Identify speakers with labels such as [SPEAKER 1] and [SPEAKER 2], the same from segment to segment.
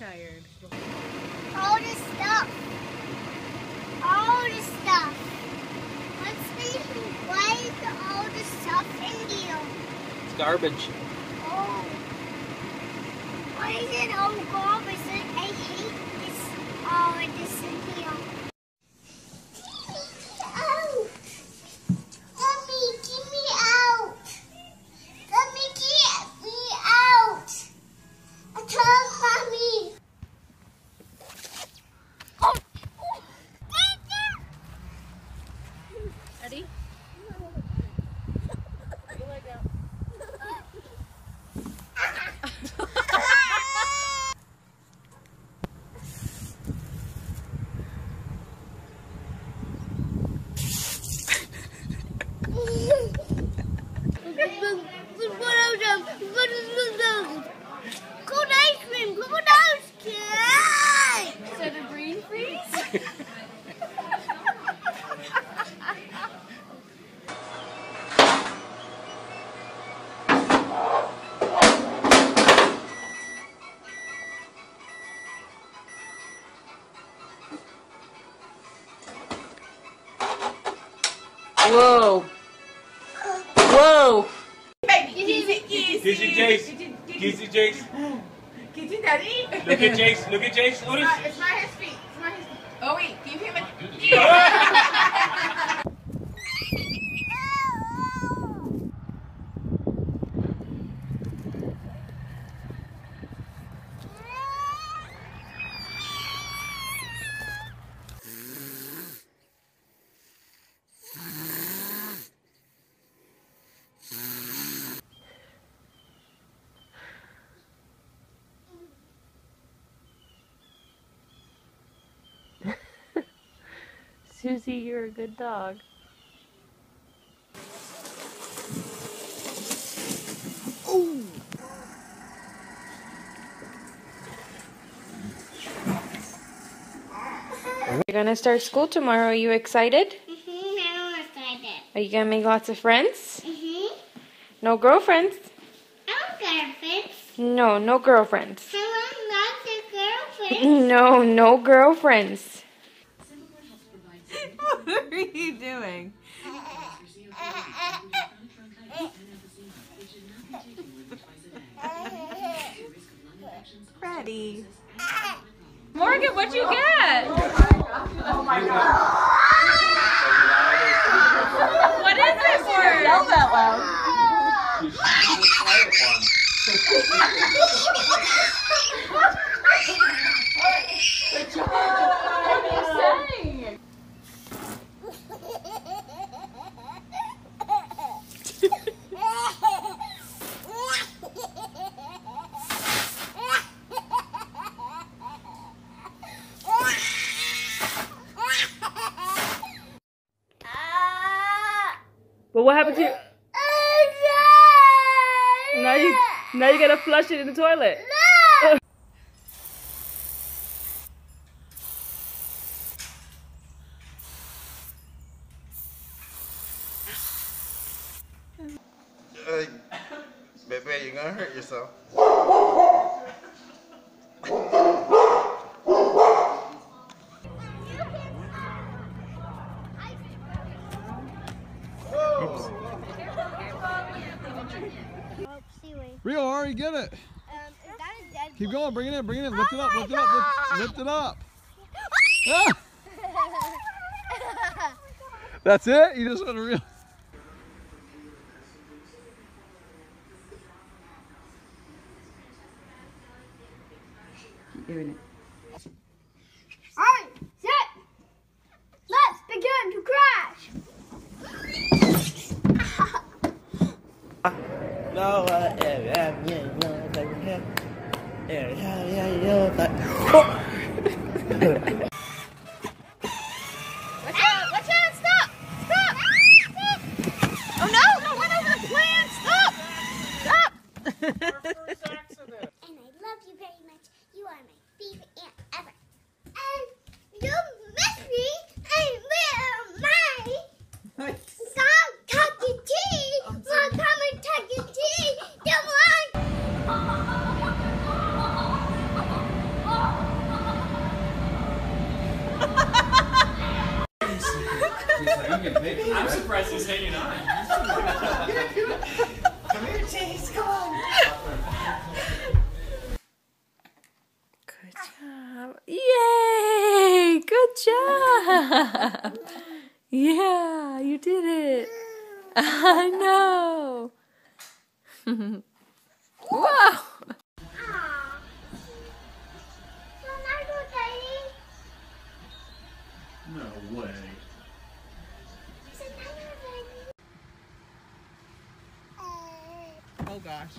[SPEAKER 1] tired.
[SPEAKER 2] All this stuff. All this stuff. What's the why is all this stuff in here?
[SPEAKER 3] It's garbage.
[SPEAKER 2] Oh. Why is it all garbage? I hate this all this in here.
[SPEAKER 4] Kissy Jace. Kissy Jace.
[SPEAKER 5] Kitchen Daddy?
[SPEAKER 4] Look at Jace. Look at Jace. Otis.
[SPEAKER 5] It's not his feet. It's not his feet. Oh, wait. Give him a.
[SPEAKER 1] Susie, you're a good dog.
[SPEAKER 6] You're gonna start school tomorrow. Are you excited?
[SPEAKER 2] Mm-hmm, I'm excited.
[SPEAKER 6] Are you gonna make lots of friends?
[SPEAKER 2] Mm-hmm.
[SPEAKER 6] No girlfriends?
[SPEAKER 2] I'm girlfriends.
[SPEAKER 6] No, no girlfriends.
[SPEAKER 2] I'm not a girlfriend.
[SPEAKER 6] No, no girlfriends.
[SPEAKER 1] what are you doing? Freddie. Morgan, what'd you get? What is this word? Yell that loud.
[SPEAKER 6] throw shit in the toilet.
[SPEAKER 7] No! uh, baby, you're gonna hurt yourself.
[SPEAKER 8] Bring it in. Bring it in. Lift it up. Lift it up. Lift, lift it up. Ah, that's it. You just want to real.
[SPEAKER 3] No
[SPEAKER 9] way.
[SPEAKER 1] Oh gosh.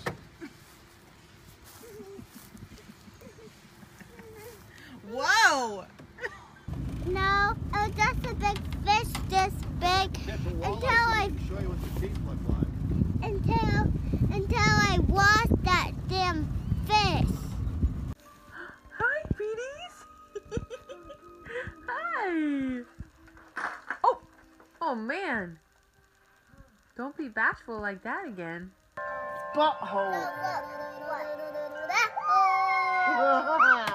[SPEAKER 10] Bashful like that again.
[SPEAKER 1] Butthole.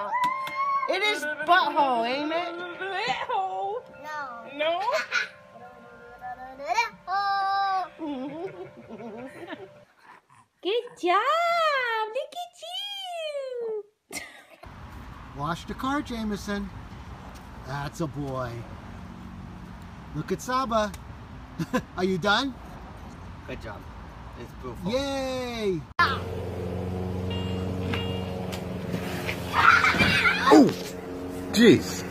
[SPEAKER 1] It is butthole, ain't it?
[SPEAKER 2] No.
[SPEAKER 1] No.
[SPEAKER 10] Good job. Look at you.
[SPEAKER 9] Wash the car, Jameson. That's a boy. Look at Saba. Are you done?
[SPEAKER 8] Good job. It's beautiful.
[SPEAKER 9] Yay!
[SPEAKER 11] Oh! Jeez.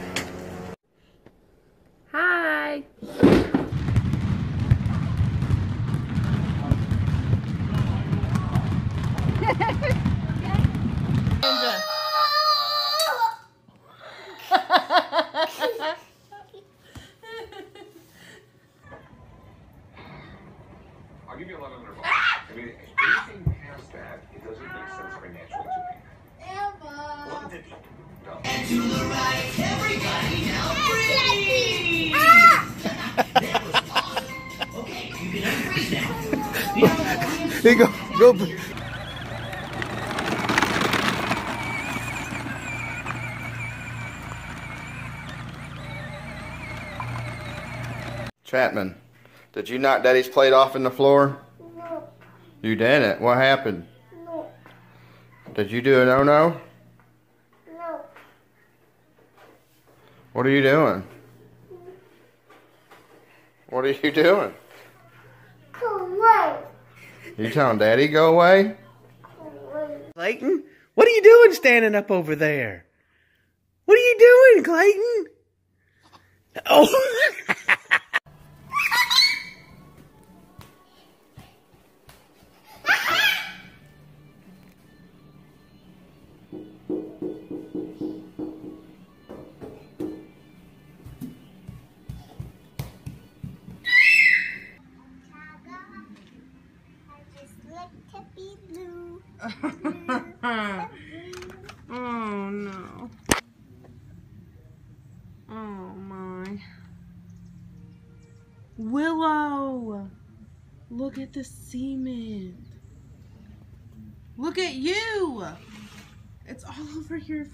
[SPEAKER 7] Here go. Go. Chapman, did you knock Daddy's plate off in the floor?
[SPEAKER 2] No,
[SPEAKER 7] You didn't. What happened?
[SPEAKER 2] no,
[SPEAKER 7] Did you do a no-no?
[SPEAKER 2] no.
[SPEAKER 7] What are you doing? What are you doing?
[SPEAKER 2] Come on.
[SPEAKER 7] You telling Daddy go away?
[SPEAKER 8] Clayton, what are you doing standing up over there? What are you doing, Clayton? Oh.
[SPEAKER 10] Oh no. Oh my. Willow! Look at the cement. Look at you! It's all over your.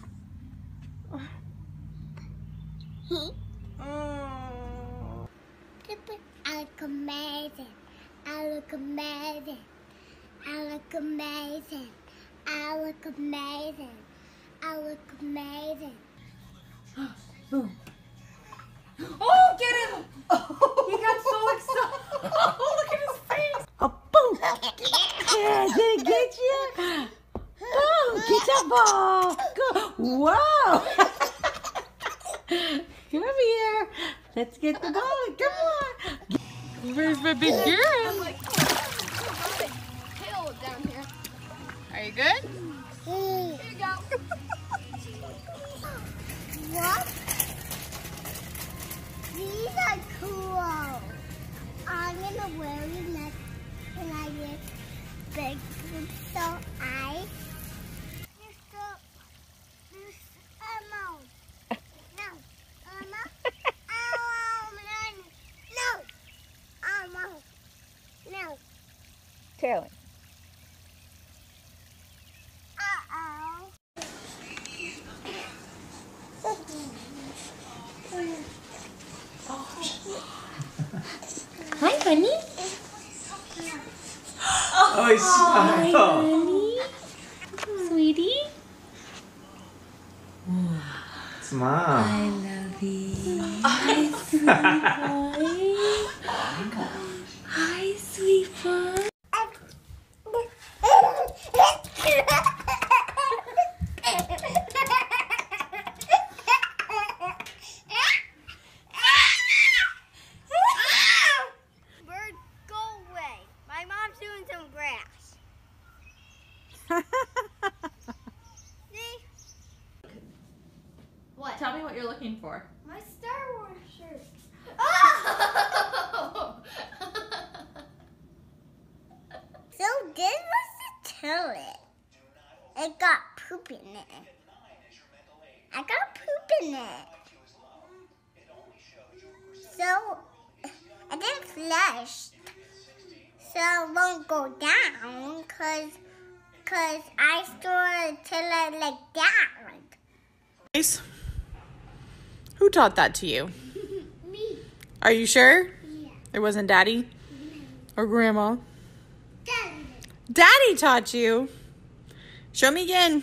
[SPEAKER 10] Oh.
[SPEAKER 2] I look amazing. I look amazing. I look amazing. I look amazing. I look amazing.
[SPEAKER 1] Oh, get him! He got so excited. Oh, look at his face.
[SPEAKER 10] Oh, boom! Yeah, did it get you? Oh, boom! Get that ball! Go! Whoa. Come here! Let's get the ball! Come on! Where's my big girl?
[SPEAKER 12] Are you good?
[SPEAKER 2] Here
[SPEAKER 12] you go.
[SPEAKER 2] What? These are cool. I'm gonna wear them next when I get big so I.
[SPEAKER 13] Smile.
[SPEAKER 10] love you. Hi, sweet boy. Hi, sweet boy.
[SPEAKER 2] Bird, go away. My mom's doing some grass. See?
[SPEAKER 14] What? Tell me what you're looking for.
[SPEAKER 2] My Star Wars shirt. Oh! so this was the toilet. It got poop in it. I got poop in it. So I didn't flush. So it won't go down because cause I stored the toilet like that.
[SPEAKER 14] Nice. Who taught that to you?
[SPEAKER 2] Me.
[SPEAKER 14] Are you sure?
[SPEAKER 2] Yeah.
[SPEAKER 14] It wasn't daddy or grandma?
[SPEAKER 2] Done.
[SPEAKER 14] Daddy taught you. Show me again.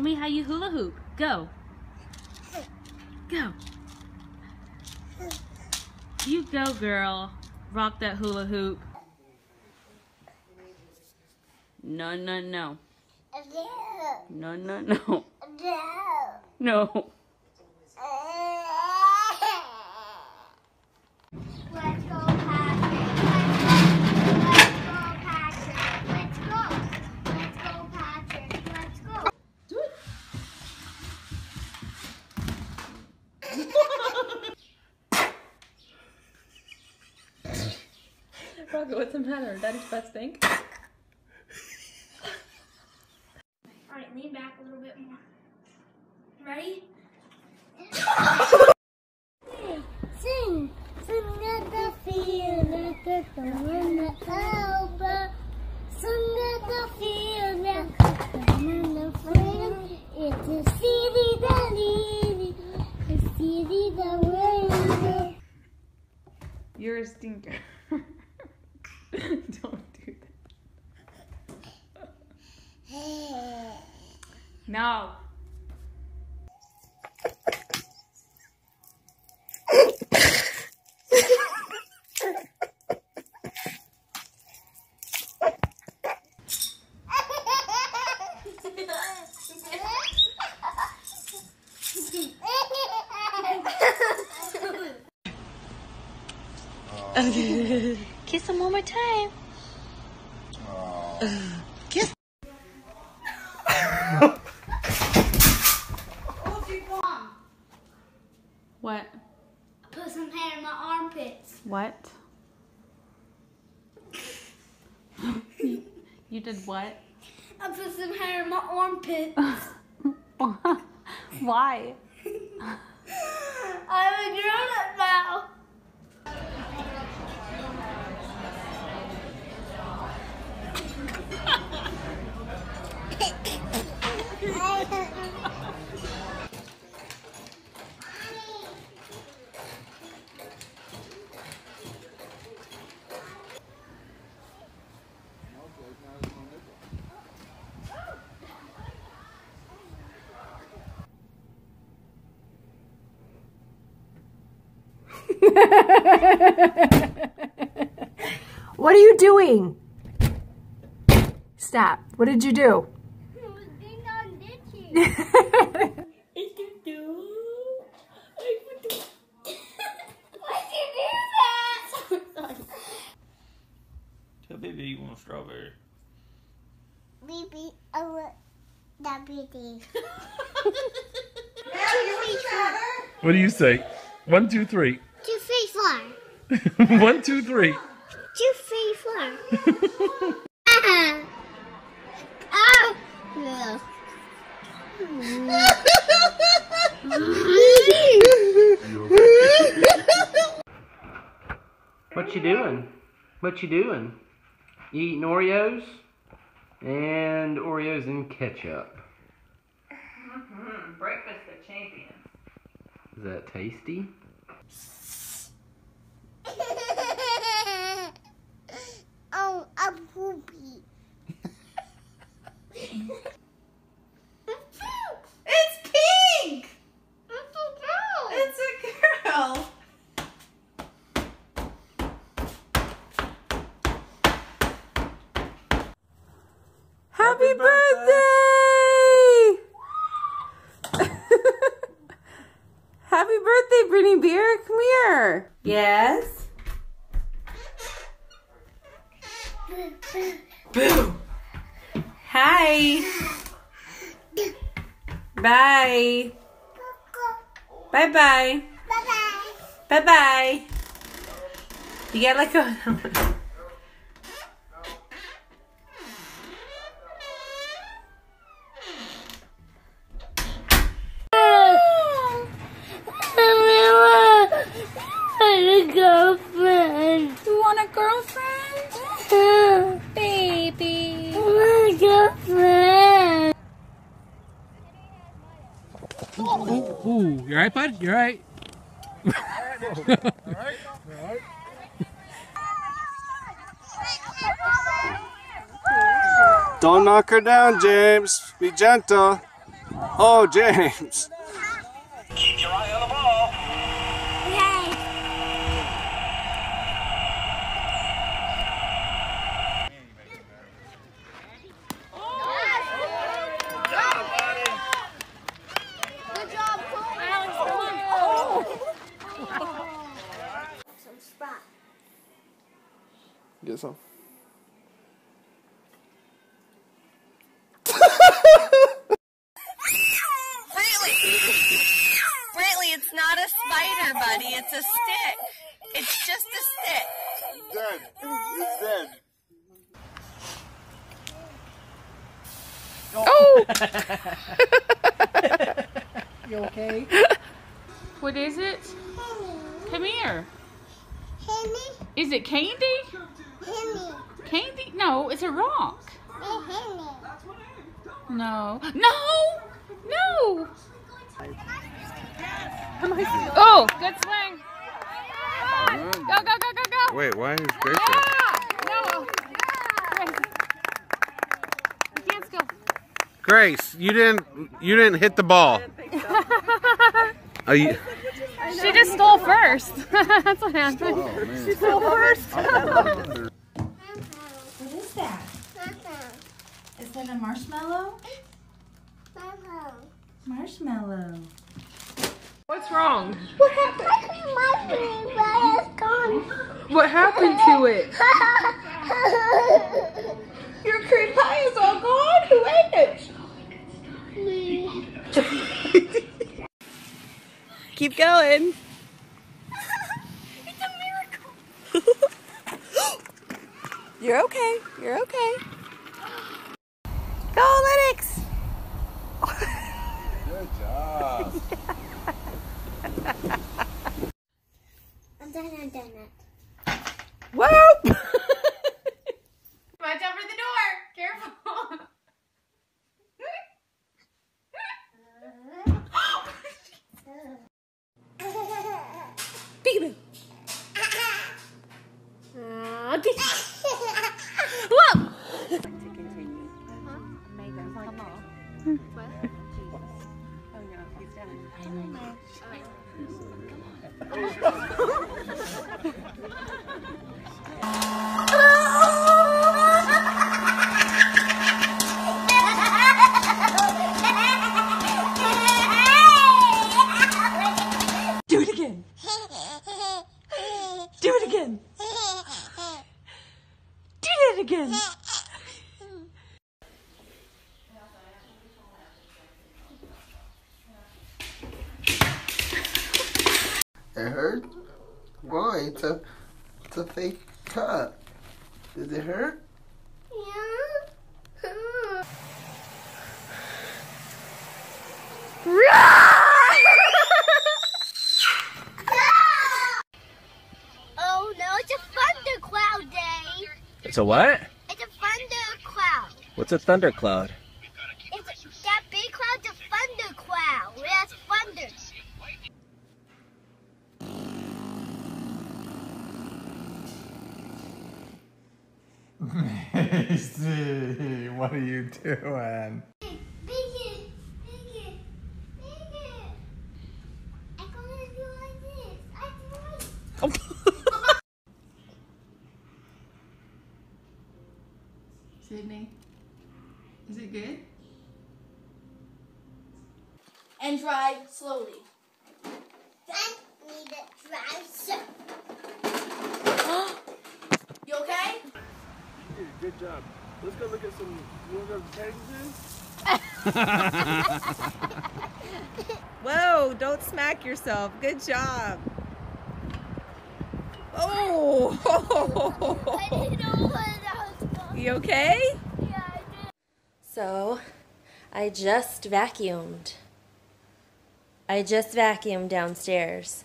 [SPEAKER 10] Show me how you hula hoop. Go. Go. You go, girl. Rock that hula hoop. No, no, no. No, no, no. No.
[SPEAKER 2] Let's
[SPEAKER 14] What's the matter? Daddy's best stink?
[SPEAKER 2] Alright, lean back a little bit more. Ready? Sing, sing at the field, at the thumb in the elbow. Sing at the field, at the thumb in the field. It's a city that needy, a city that rains.
[SPEAKER 14] You're a stinker. Don't do that. No.
[SPEAKER 10] Kiss him one more time. Kiss.
[SPEAKER 14] What?
[SPEAKER 2] I put some hair in my armpits.
[SPEAKER 14] What? you did what?
[SPEAKER 2] I put some hair in my armpits.
[SPEAKER 14] Why?
[SPEAKER 10] what are you doing? Stop. What did you do? What'd you do that?
[SPEAKER 13] Tell baby you want a strawberry.
[SPEAKER 2] Baby, I want that deputy.
[SPEAKER 15] What do you say? One, two, three.
[SPEAKER 2] Two, three, four.
[SPEAKER 15] One, two, three.
[SPEAKER 2] Two, three, four. Ah. Ah. No.
[SPEAKER 13] What you doing? What you doing? You eating Oreos? And Oreos and ketchup. Mhm.
[SPEAKER 14] Breakfast of champions.
[SPEAKER 13] Is that tasty?
[SPEAKER 2] oh, a poopy.
[SPEAKER 14] It's pink! It's a girl. It's a girl.
[SPEAKER 10] Happy birthday! Happy birthday, Brittany Beer. Come here. Yes. Bye. Bye bye.
[SPEAKER 2] Bye-bye.
[SPEAKER 10] Bye bye. You gotta let go.
[SPEAKER 7] Don't knock her down, James. Be gentle. Oh, James.
[SPEAKER 11] Keep your eye on the ball.
[SPEAKER 2] Good job, Alex. Some spot.
[SPEAKER 7] Get some.
[SPEAKER 14] Brantley, it's not a spider, buddy. It's a stick. It's just a stick.
[SPEAKER 7] Dead. It's dead. Oh!
[SPEAKER 1] You okay?
[SPEAKER 14] What is it? Come here.
[SPEAKER 2] Henny,
[SPEAKER 14] Is it candy?
[SPEAKER 2] Henny,
[SPEAKER 14] Candy? No, it's a rock. No. No! No! Oh, good swing. Go, go, go, go, go.
[SPEAKER 7] Wait, why is Grace
[SPEAKER 14] No. You can't go.
[SPEAKER 13] Grace, you didn't you didn't hit the ball. Are you,
[SPEAKER 14] She just stole first. That's what happened.
[SPEAKER 1] She stole first.
[SPEAKER 10] What is that? Is that a marshmallow? Marshmallow.
[SPEAKER 14] What's wrong?
[SPEAKER 2] What happened? My favorite is gone.
[SPEAKER 14] What happened to it?
[SPEAKER 1] Your cream pie is all gone. Who ate it? Keep going.
[SPEAKER 2] it's a miracle.
[SPEAKER 1] You're okay. You're okay. Go, Lennox.
[SPEAKER 7] Good job.
[SPEAKER 2] I'm done, I'm done.
[SPEAKER 1] It
[SPEAKER 13] hurt? Why? It's a, it's a fake cut. Does it hurt?
[SPEAKER 2] Yeah. oh no, it's a thundercloud day.
[SPEAKER 13] It's a what?
[SPEAKER 2] It's a thundercloud.
[SPEAKER 13] What's a thundercloud?
[SPEAKER 2] It's that big cloud's a thundercloud. It has thunder.
[SPEAKER 15] Macy, what are you doing?
[SPEAKER 2] Bigger, bigger, bigger. I'm gonna do like this. I do like
[SPEAKER 10] Sydney, is it good? And drive slowly.
[SPEAKER 2] I need to drive so.
[SPEAKER 10] You okay?
[SPEAKER 15] Good job. Let's go look at some. You want to go to Texas?
[SPEAKER 14] Whoa, don't smack yourself. Good job. Oh.
[SPEAKER 2] I didn't know what I was going.
[SPEAKER 14] You okay?
[SPEAKER 2] Yeah, I did.
[SPEAKER 16] So, I just vacuumed. I just vacuumed downstairs.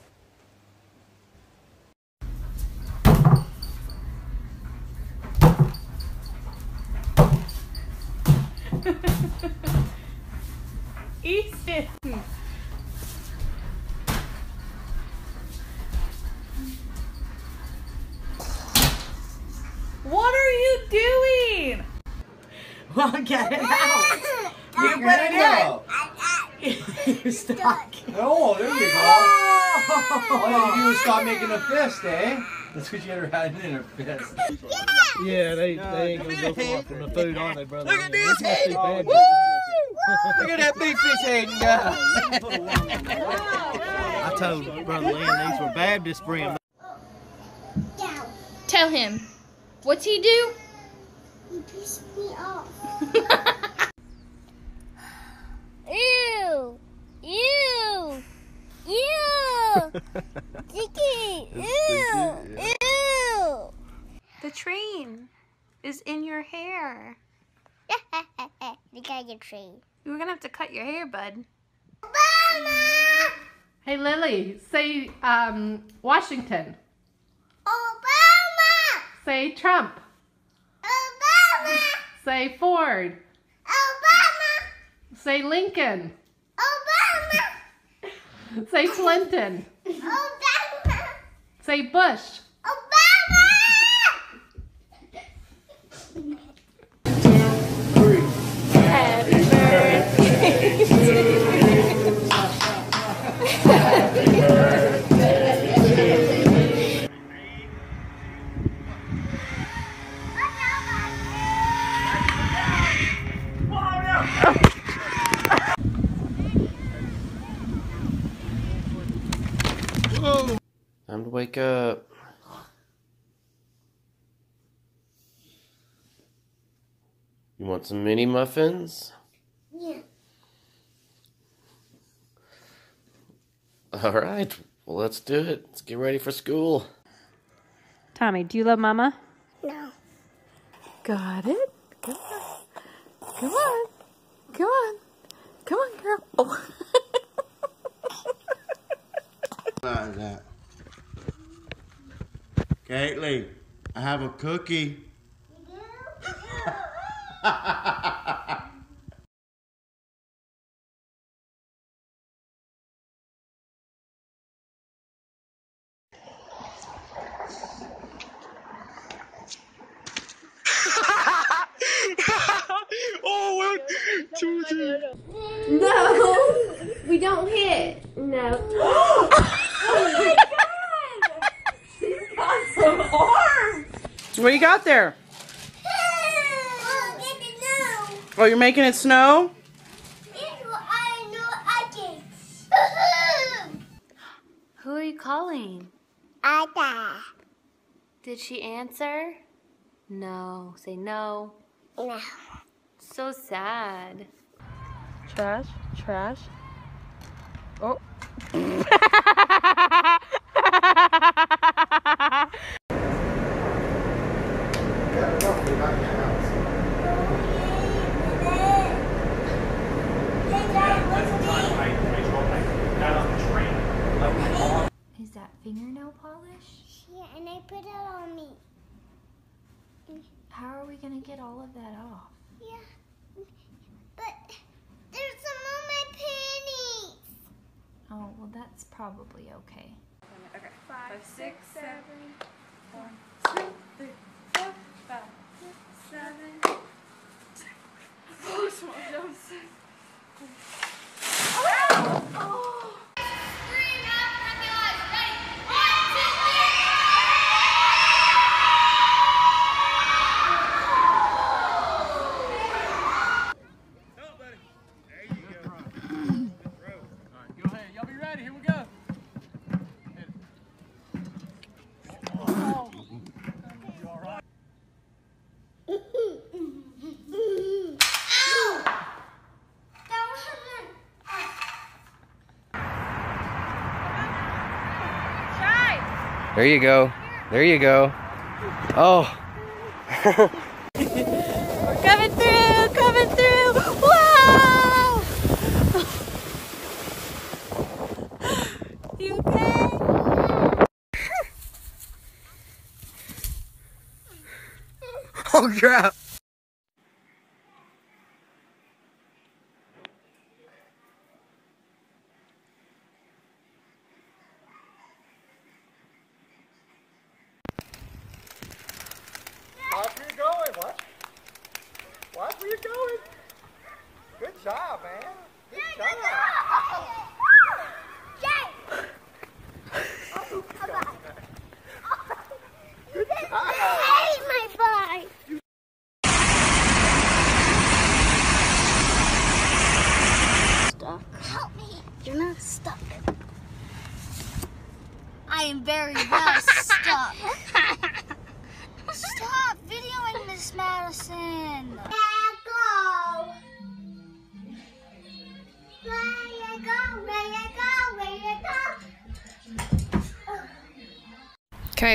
[SPEAKER 14] Ethan. What are you doing?
[SPEAKER 1] Well, get it out. You put it in. You're stuck.
[SPEAKER 8] Oh, there you go. All you do is stop making a fist, eh? That's what you had her hiding in her fist.
[SPEAKER 17] Yeah, they, they ain't gonna go far from the food, are they, brother? Look at this
[SPEAKER 8] Hayden. Look at that big fish Hayden got.
[SPEAKER 17] I told Brother Lynn these were Baptist friends.
[SPEAKER 18] Tell him. What's he do?
[SPEAKER 2] You pissed me off. Ew! Ew! Ew! Sticky! Ew! Ew!
[SPEAKER 18] The train is in your hair.
[SPEAKER 2] you got your tree.
[SPEAKER 18] You were gonna have to cut your hair, bud. Obama!
[SPEAKER 19] Hey, Lily, say um, Washington.
[SPEAKER 2] Obama!
[SPEAKER 19] Say Trump. Say Ford.
[SPEAKER 2] Obama!
[SPEAKER 19] Say Lincoln.
[SPEAKER 2] Obama!
[SPEAKER 19] Say Clinton.
[SPEAKER 2] Obama!
[SPEAKER 19] Say Bush.
[SPEAKER 13] Wake up. You want some mini muffins?
[SPEAKER 2] Yeah.
[SPEAKER 13] All right, well, let's do it. Let's get ready for school.
[SPEAKER 14] Tommy, do you love Mama?
[SPEAKER 2] No.
[SPEAKER 14] Got it. Come on. Come on. Come on. Come on, girl. Oh.
[SPEAKER 17] Like that. Caitlin, I have a cookie.
[SPEAKER 15] oh, one, two, three.
[SPEAKER 18] No, we don't hit. No.
[SPEAKER 14] oh my god! She's got some arms!
[SPEAKER 1] What you got there? Oh, you're making it snow?
[SPEAKER 18] Who are you calling?
[SPEAKER 2] Ada.
[SPEAKER 16] Did she answer? No. Say no.
[SPEAKER 2] No.
[SPEAKER 16] So sad.
[SPEAKER 4] Trash, trash. Oh.
[SPEAKER 18] Is that fingernail polish?
[SPEAKER 2] Yeah, and I put it on me.
[SPEAKER 18] How are we gonna get all of that off?
[SPEAKER 2] Yeah. But there's some on my panties.
[SPEAKER 18] Oh, well, that's probably okay.
[SPEAKER 20] Okay. Five, six, seven. One, two, three, four, five, six, seven. Four oh, small jumps. Oh!
[SPEAKER 21] There you go. There you go. Oh.
[SPEAKER 4] We're coming through, coming through. Wow! You okay?
[SPEAKER 21] Oh crap.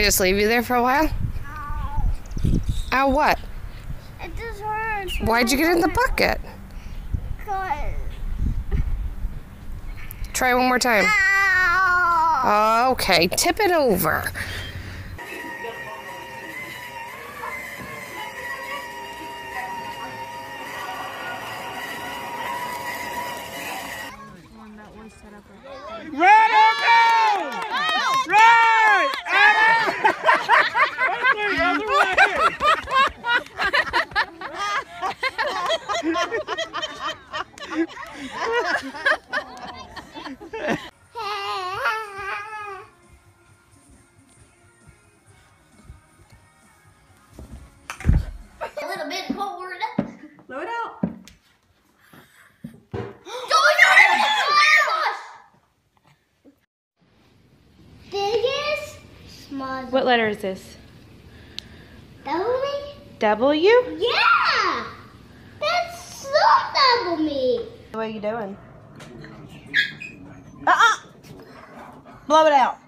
[SPEAKER 2] I
[SPEAKER 6] just leave you there for a while? Ow, what?
[SPEAKER 2] It just hurts.
[SPEAKER 6] Why'd you get in the bucket?
[SPEAKER 2] Cause
[SPEAKER 6] Try one more time. Okay, tip it over.
[SPEAKER 16] What letter is this?
[SPEAKER 2] W?
[SPEAKER 16] W?
[SPEAKER 2] Yeah! That's so double me.
[SPEAKER 4] What are you doing? Uh-uh! Blow it out.